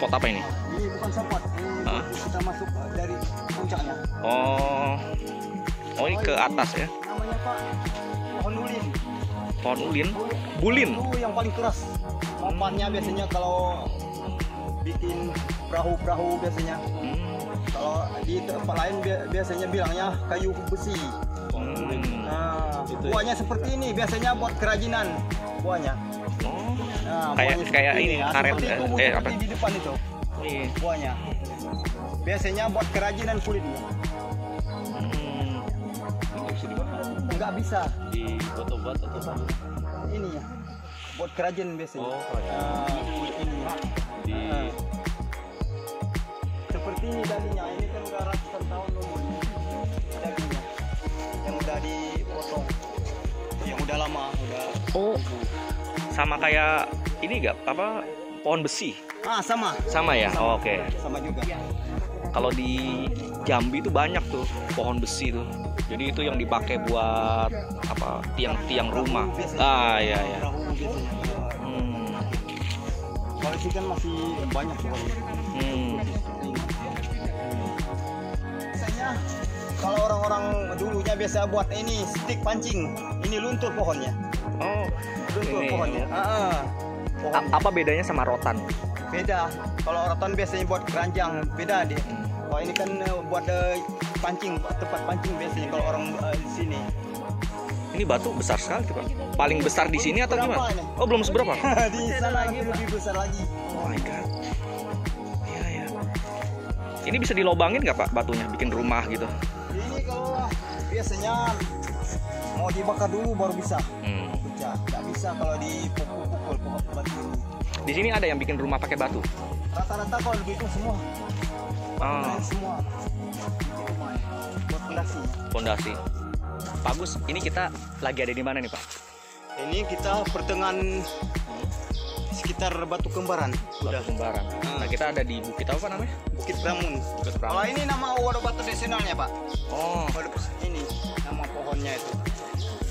Ini apa? Ini? Ini bukan support. Ini Hah? kita masuk dari puncaknya. Oh. Oh, ini ke atas ya. Namanya Pak pohon ulin. Pohon ulin. Bulin. Itu yang paling keras. Mampannya biasanya kalau bikin perahu-perahu biasanya. Hmm. Kalau di tempat lain bi- biasanya bilangnya kayu besi. Hmm. Nah, ya. buahnya seperti ini biasanya buat kerajinan buahnya. Oh. Nah, Kayak- kayak ini, Nah, karet, eh, eh, apa? di depan itu Iya. buahnya. Biasanya buat kerajinan kulitnya. Hmm. Ini bisa di obat atau apa? Ini ya. Buat kerajinan biasanya. Oh, kerajinan. Nah, ini. Di Nah, seperti ini dagingnya. Ini kan udah ratusan tahun umurnya. Dagingnya. Yang udah dipotong. Yang udah lama, udah Oh. Sama kayak ini enggak apa pohon besi? Ah, sama. Sama ya? Oh, Oke. Sama juga. Kalau di Jambi itu banyak tuh pohon besi tuh. Jadi itu yang dipakai buat apa tiang-tiang rumah. Ah ya ya. Hmm. Kalau sih kan masih banyak pokoknya. Hmm. Biasanya kalau orang-orang dulunya biasa buat ini stick pancing. Ini luntur pohonnya. Oh. Luntur Ini. pohonnya. Ah, ah. A- apa bedanya sama rotan? beda. Kalau rotan biasanya buat keranjang, beda dia. Wah ini kan eh, buat eh, pancing, tempat pancing biasanya kalau orang eh, di sini. Ini batu besar sekali tuh, Pak. Paling besar di sini atau gimana? ini? Oh, belum seberapa. di sana lagi lebih besar lagi. Oh my god. Iya ya. Ini bisa dilobangin nggak Pak batunya bikin rumah gitu? Ini kalau biasanya mau dibakar dulu baru bisa Hmm. pecah. Nggak bisa kalau pohon batu. Di sini ada yang bikin rumah pakai batu. Rata-rata kalau begitu semua, Oh, semua buat fondasi. fondasi. Pak Gus, ini kita lagi ada di mana nih Pak? Ini kita pertengahan sekitar Batu Kembaran. Udah. Batu Kembaran. Nah kita ada di bukit apa namanya? Bukit Pramun. Bukit Kalau Pramun. ini nama wadah batu nasionalnya pak. Oh, Wadah ini nama pohonnya itu.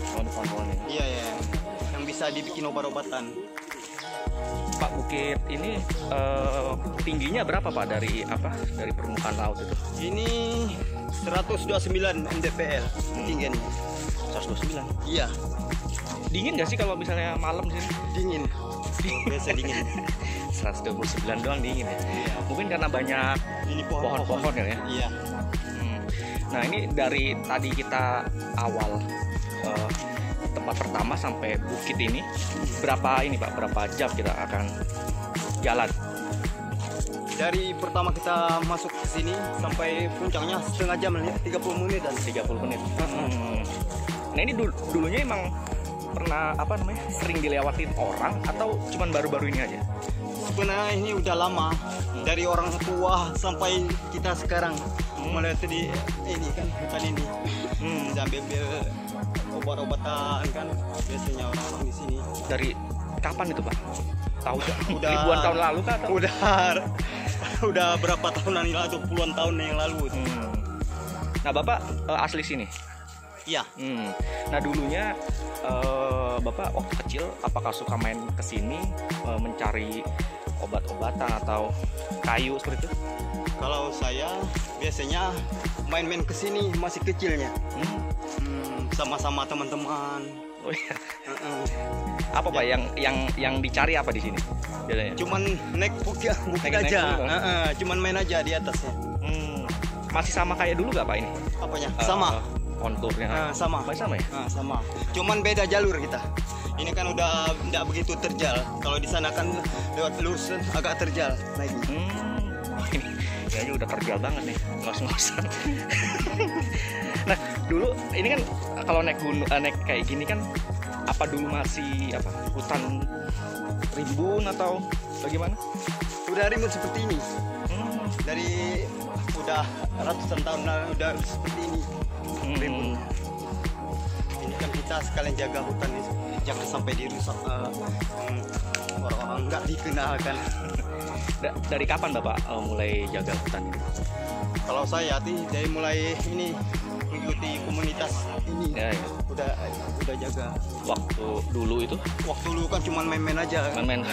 oh depan pohon ini. Iya ya. Yang bisa dibikin obat-obatan. Pak bukit ini eh, tingginya berapa Pak dari apa? Dari permukaan laut itu? Ini 129 mdpl ketinggiannya. 129. Iya. Dingin nggak sih kalau misalnya malam sini? Dingin. Biasa dingin. 129 doang dingin ya. Mungkin karena banyak Ini pohon-pohon ya. Iya. Hmm. Nah ini dari tadi kita awal eh, tempat pertama sampai bukit ini berapa ini pak berapa jam kita akan jalan? Dari pertama kita masuk ke sini sampai puncaknya setengah jam ya, 30 menit dan 30 menit. Hmm. Nah ini dul- dulunya emang pernah apa namanya sering dilewatin orang atau cuman baru-baru ini aja? sebenarnya ini udah lama dari orang tua sampai kita sekarang mulai di ini kan hutan ini Hmm. sambil ambil obat-obatan kan biasanya orang-orang di sini Dari kapan itu pak? Tahu Udah- ribuan tahun lalu atau? udah udah berapa tahun yang lalu puluhan tahun yang lalu itu. Hmm. Nah bapak eh, asli sini? iya Hmm. Nah dulunya eh, bapak waktu kecil apakah suka main ke sini eh, mencari obat-obatan atau kayu seperti itu? Kalau saya biasanya main-main ke sini masih kecilnya Hmm. Hmm, sama-sama teman-teman Oh iya. Heeh. Apa pak yang yang yang dicari apa di sini? Biasanya? cuman naik bukit, bukit Naik- naik aja dulu. Heeh, cuman main aja di atasnya Hmm. Masih sama kayak dulu gak pak ini? apanya Eh, sama konturnya. Ah, sama. Masih sama ya? Nah, sama. Cuman beda jalur kita. Ini kan udah tidak begitu terjal. Kalau di sana kan lewat lurus agak terjal lagi. Hmm. Kayaknya udah terjal banget nih ngos-ngosan. nah dulu ini kan kalau naik gunung eh, naik kayak gini kan apa dulu masih apa hutan rimbun atau bagaimana? Udah rimbun seperti ini. Hmm. Dari udah ratusan tahun lalu udah seperti ini. Hmm. Ini kan kita sekalian jaga hutan ini. Jangan sampai dirusak eh, yang orang-orang nggak dikenalkan. Da- dari kapan bapak eh, mulai jaga hutan ini? Kalau saya sih dari mulai ini mengikuti komunitas ini Ya, ya. udah udah jaga. Waktu dulu itu Waktu dulu kan cuma main-main aja. main-main.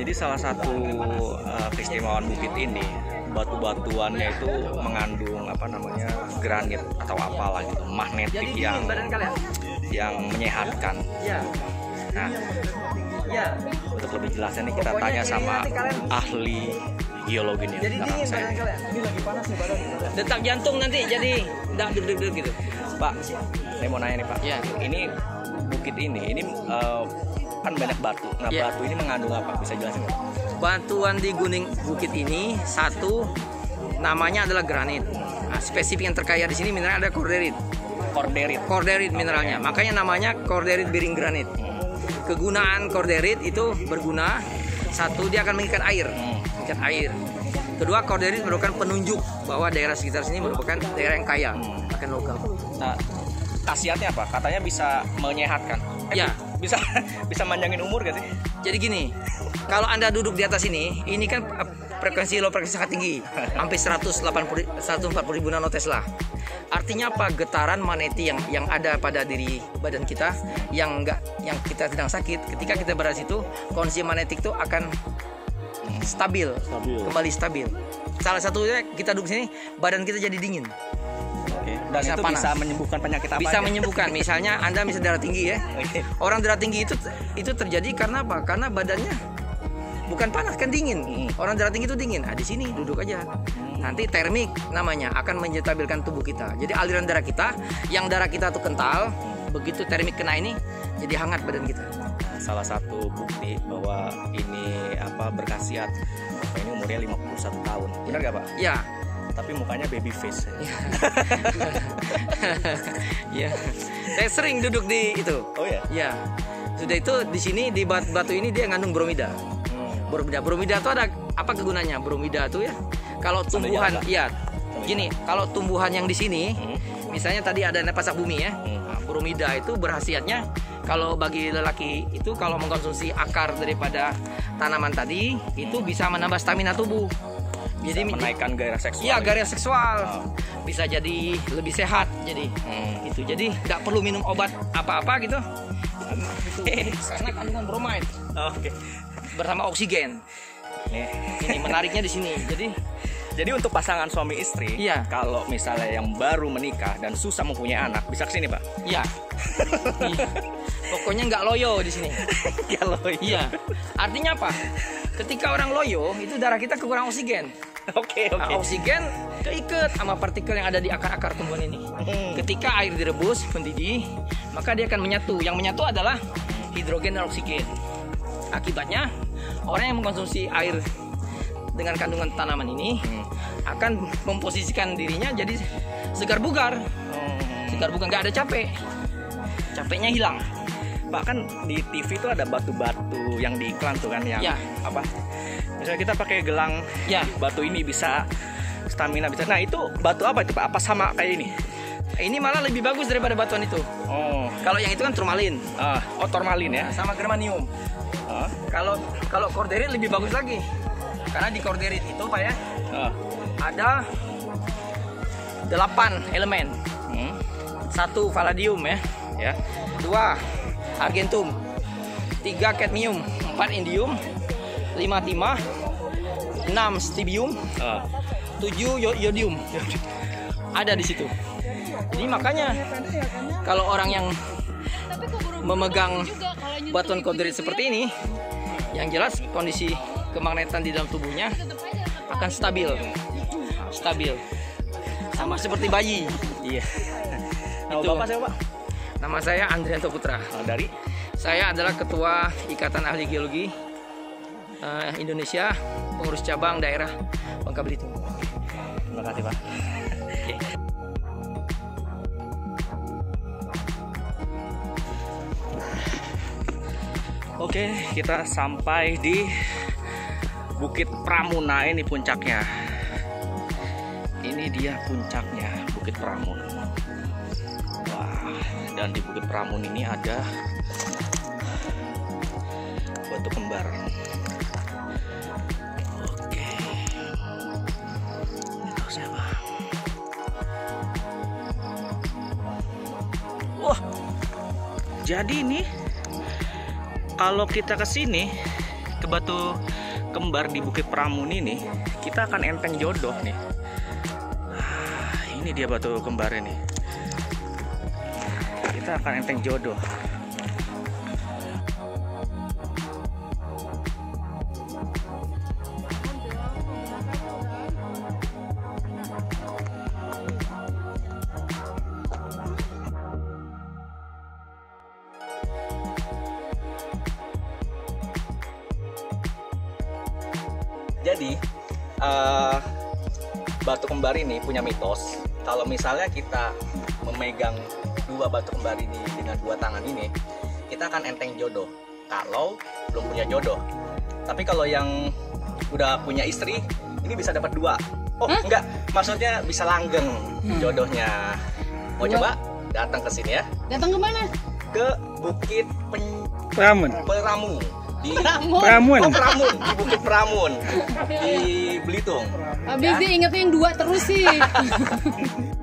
Jadi salah satu uh, keistimewaan bukit ini batu-batuannya itu mengandung apa namanya granit atau apalah gitu magnetik jadi yang dingin badan kalian. yang menyehatkan. Ya, Nah ya. untuk lebih jelasnya nih kita Pokoknya tanya sama ahli geologi nih Jadi sekarang dingin saya. badan kalian. Ini lagi panas nih badan. Detak jantung nanti jadi nggak deg-deg gitu. Pak, saya mau nanya nih Pak. Ya. Ini bukit ini, ini uh, kan banyak batu. Nah Ya. batu ini mengandung apa? Bisa jelasin nggak? Bantuan di Gunung Bukit ini satu namanya adalah granit. Nah, spesifik yang terkaya di sini mineral ada korderit. Korderit. Korderit mineralnya. Makanya namanya korderit biring granit. Kegunaan korderit itu berguna satu dia akan mengikat air, mengikat air. Kedua korderit merupakan penunjuk bahwa daerah sekitar sini merupakan daerah yang kaya akan logam. Nah, khasiatnya apa? Katanya bisa menyehatkan. Eh, Ya. Bisa bisa manjangin umur gak sih? Jadi gini, kalau Anda duduk di atas ini, ini kan eh, frekuensi low frekuensi sangat tinggi, hampir 180 140 ribu nanotesla. Artinya apa? Getaran magnetik yang yang ada pada diri badan kita yang enggak yang kita sedang sakit, ketika kita berada di situ, kondisi magnetik itu akan stabil, Stabil. kembali stabil. Salah satunya kita duduk sini, badan kita jadi dingin. Dan Bisa itu panas. bisa menyembuhkan penyakit apa? Bisa aja? menyembuhkan. Misalnya Anda bisa darah tinggi ya. Orang darah tinggi itu itu terjadi karena apa? Karena badannya bukan panas kan dingin. Hmm. Orang darah tinggi itu dingin. Nah, di sini duduk aja. Nanti termik namanya akan menstabilkan tubuh kita. Jadi aliran darah kita yang darah kita tuh kental, begitu termik kena ini jadi hangat badan kita. Salah satu bukti bahwa ini apa berkhasiat. Ini umurnya 51 tahun. Benar gak Pak? Ya, Tapi mukanya baby face. ya. Saya sering duduk di itu. Oh ya. Ya. Sudah itu di sini di bat- batu ini dia ngandung bromida. Hmm. Bromida. Bromida itu ada apa kegunaannya? Bromida itu ya. Kalau tumbuhan, iya. Gini, kalau tumbuhan yang di sini, Hmm. misalnya tadi ada pasak bumi ya. Hmm. Nah, bromida itu berhasiatnya kalau bagi lelaki itu kalau mengkonsumsi akar daripada tanaman tadi itu bisa menambah stamina tubuh. Jadi menaikkan gairah seksual. Iya, gairah seksual. Oh. Bisa jadi lebih sehat jadi. Hmm. Gitu. Jadi nggak perlu minum obat apa-apa gitu. Karena kandungan bromide Oke. bersama oksigen. Nih. Ini menariknya di sini. Jadi Jadi untuk pasangan suami istri, Iya. kalau misalnya yang baru menikah dan susah mempunyai anak, bisa ke sini pak? ya. Iya. Pokoknya nggak loyo di sini. Kalau Iya. Artinya apa? Ketika orang loyo itu darah kita kekurangan oksigen. Oke oke. Nah, oksigen keikat sama partikel yang ada di akar-akar tumbuhan ini. Hmm. Ketika air direbus, mendidih, maka dia akan menyatu. Yang menyatu adalah hidrogen dan oksigen. Akibatnya, orang yang mengkonsumsi air dengan kandungan tanaman ini Hmm. akan memposisikan dirinya jadi segar bugar. Hmm. Segar bugar nggak ada capek. Capeknya hilang. Pak kan di TV itu ada batu-batu yang di iklan tuh kan yang Ya. apa? Misalnya kita pakai gelang Ya, batu ini bisa stamina bisa. Nah itu batu apa itu pak? Apa sama kayak ini? ini malah lebih bagus daripada batuan itu. Oh, Kalau yang itu kan turmalin, ah, oh tormalin ya? sama germanium. Ah, Kalau kalau korderit lebih bagus lagi. Karena di korderit itu Pak ya ah. ada 8 elemen. Hmm. Satu vanadium ya, Ya. dua argentum, tiga cadmium, empat indium, lima timah, enam stibbium, Ah. tujuh yo- yodium. Ada di situ. Jadi makanya kalau orang yang memegang batuan korderit seperti ini, yang jelas kondisi kemagnetan di dalam tubuhnya akan stabil, stabil, sama seperti bayi. Iya. Itu. bapak siapa pak? Nama saya Andrianto Putra. Dari? Saya adalah Ketua Ikatan Ahli Geologi eh, Indonesia, pengurus cabang daerah Bangka Belitung. Terima kasih pak. Oke. Kita sampai di Bukit Pramuna ini puncaknya. Ini dia puncaknya, Bukit Pramun. Dan di Bukit Pramun ini ada batu kembar. Oke. Itu siapa? Wah. Jadi ini kalau kita ke sini ke batu kembar di Bukit Pramun ini, kita akan enteng jodoh nih. Ah, ini dia batu kembar ini. Kita akan enteng jodoh. Jadi eh, batu kembar ini punya mitos. Kalau misalnya kita memegang dua batu kembar ini dengan dua tangan ini, kita akan enteng jodoh. Kalau belum punya jodoh. Tapi kalau yang udah punya istri, ini bisa dapat dua. Oh enggak, maksudnya bisa langgeng jodohnya. Mau Dua. coba? Datang ke sini ya, Datang ke mana? ke Bukit Pen- Pramun. Peramu di Pramun. Pramun. Oh, Pramun di Bukit Pramun di Belitung. Habis dia ingetnya yang dua terus sih.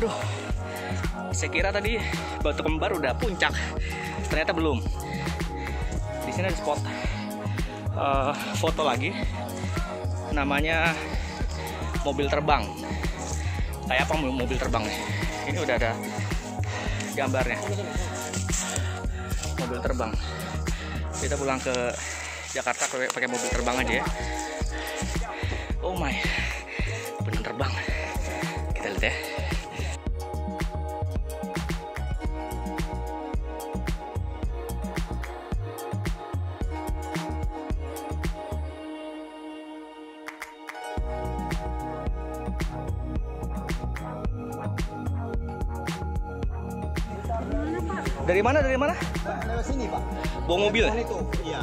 Aduh, saya kira tadi batu kembar udah puncak, ternyata belum. Di sini ada spot eh, foto lagi, namanya mobil terbang. Kayak apa mo- mobil terbang nih? Ini udah ada gambarnya. Mobil terbang. Kita pulang ke Jakarta pakai mobil terbang aja ya. Oh my, bener terbang. Kita lihat ya. Dari mana? Dari mana? Lewat sini pak. Bawa mobil. Itu. Iya.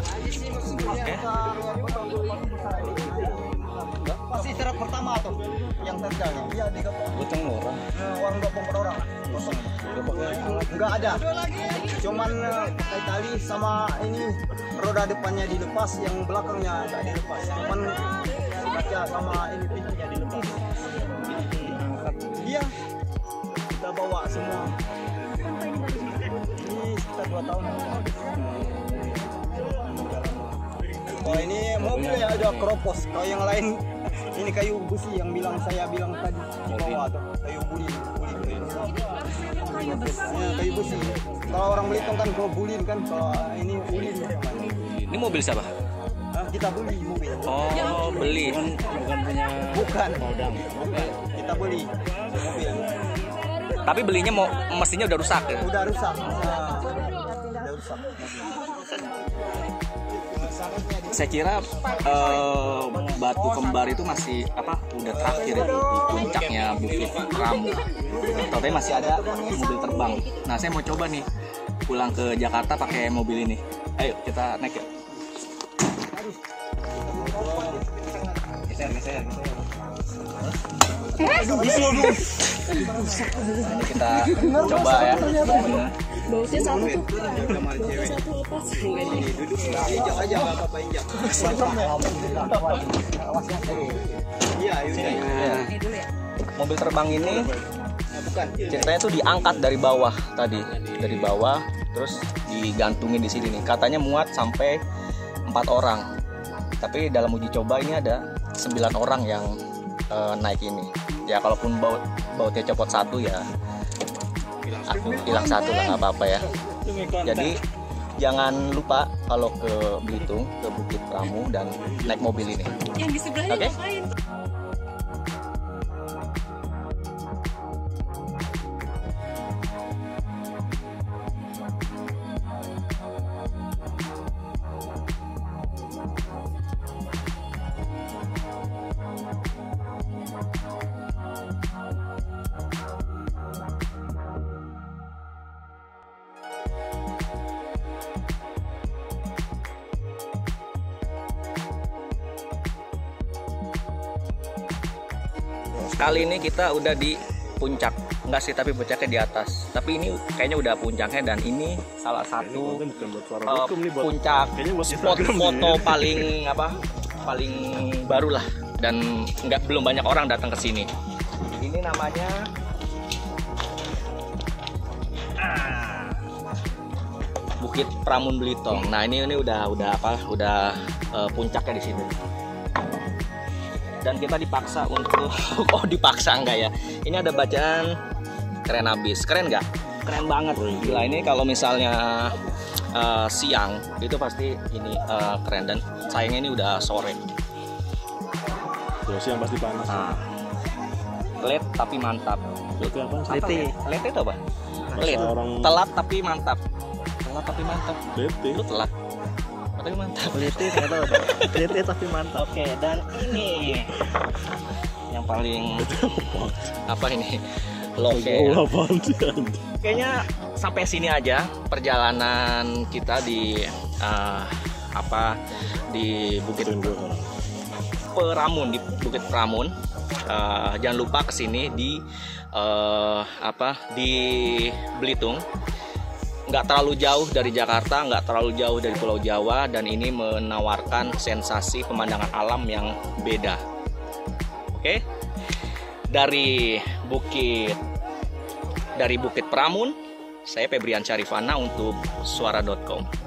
Oke. Pasti syarat pertama tuh yang terjaga. Iya di gapung. Utang orang. Eh, Warung per orang. Kosong. Enggak ada. Cuman eh, kayak tali sama ini roda depannya dilepas, yang belakangnya enggak dilepas. Cuman kaca sama ini pintunya dilepas. Iya. Kita bawa semua. Dua tahun. Oh ini mobil ya ada keropos. Kalau yang lain ini kayu besi yang bilang saya bilang tadi bawa tuh kayu bulin, bulin kayu besi. Ya, kayu besi. Kalau orang Belitung kan kalau bulin kan, kalau ini ulin. Ini mobil siapa? Hah, kita beli mobil. Oh, beli. Bukan punya Bukan. Bukan. Kita beli mobil. Tapi belinya mau mesinnya udah rusak ya. Udah rusak. Nah, udah rusak. Saya kira eh, batu kembar itu masih apa? Udah terakhir ya, di puncaknya Bukit Ramu. Tapi masih ada mobil terbang. Nah, saya mau coba nih pulang ke Jakarta pakai mobil ini. Ayo kita naik ya. Geser, kita coba ya. Bautnya satu tuh. Injak aja nggak apa-apa injak. Iya, iya. Ya. Mobil terbang ini bukan. ceritanya tuh diangkat dari bawah tadi dari bawah terus digantungin di sini nih katanya muat sampai empat orang tapi dalam uji coba ini ada sembilan orang yang eh, naik ini ya kalaupun baut bautnya copot satu ya aku hilang satu lah nggak apa-apa ya. Jadi jangan lupa kalau ke Belitung ke Bukit Pramu dan naik mobil ini. Yang di sebelahnya ngapain? Kali ini kita udah di puncak. Enggak sih tapi puncaknya di atas. Tapi ini kayaknya udah puncaknya dan ini salah satu uh, puncak spot foto paling apa paling baru lah. Dan nggak belum banyak orang datang ke sini. Ini namanya Ah, Bukit Pramun Belitung nah ini ini udah udah apa udah eh, puncaknya di sini dan kita dipaksa untuk oh dipaksa enggak ya? Ini ada bacaan keren abis keren nggak keren banget. Gila ini kalau misalnya eh, siang itu pasti ini eh, keren. Dan sayangnya ini udah sore. Ya siang pasti panas. nah, late tapi mantap. Berarti apa? Apa ya? late itu apa? Late. orang telat tapi mantap. Telat tapi mantap. Lete. lu telat tapi mantap Lete ternyata apa? Lete tapi mantap. oke dan ini yang paling apa ini sih? kayaknya sampai sini aja perjalanan kita di eh, apa di Bukit. Peramun di Bukit Peramun. Eh, jangan lupa ke sini di eh, apa di Belitung. Nggak terlalu jauh dari Jakarta, nggak terlalu jauh dari Pulau Jawa, dan ini menawarkan sensasi pemandangan alam yang beda. Oke, dari Bukit dari Bukit Pramun, saya Febrian Syarifana untuk suara.com.